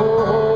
oh.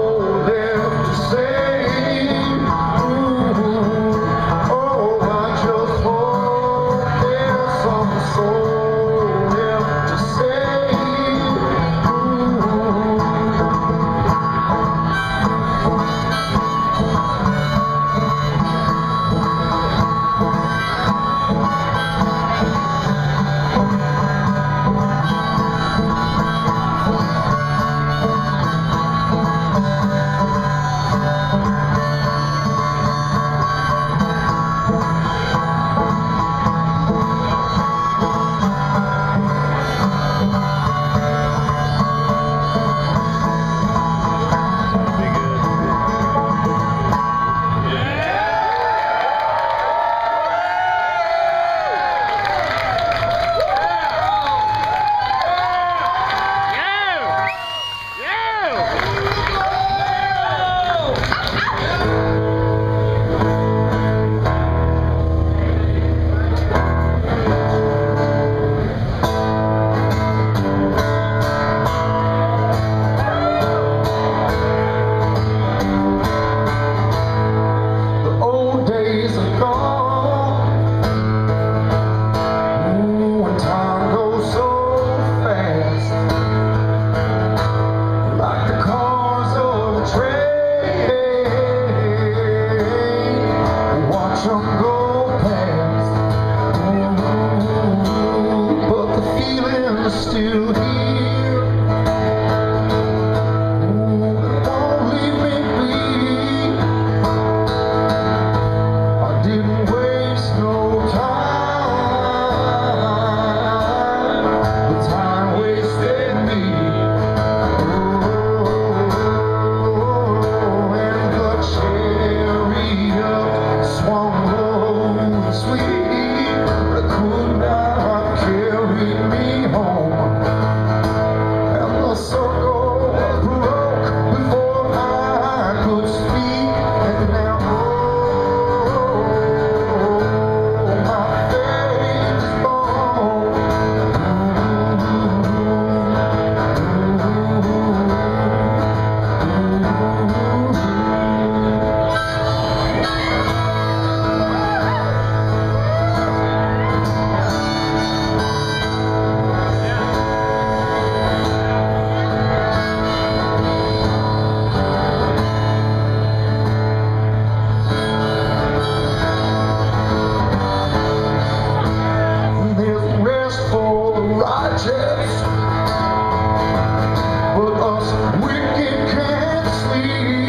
righteous, but us wicked can't sleep.